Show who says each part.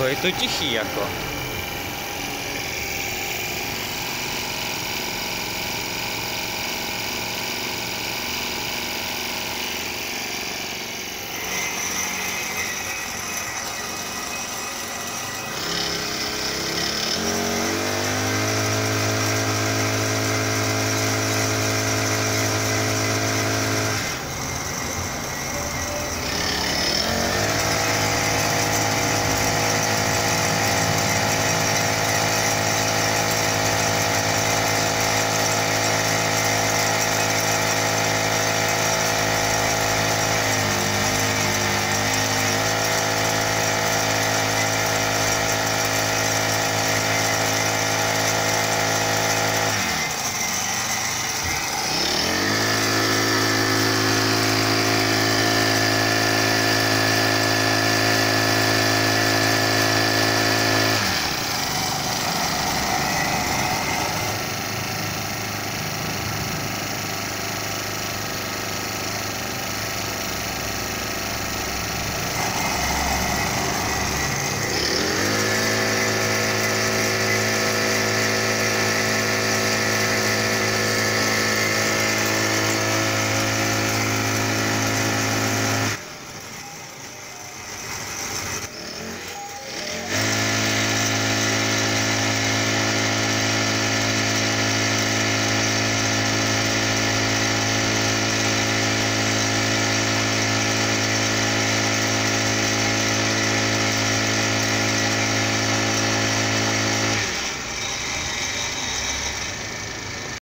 Speaker 1: такої, то тихіяко.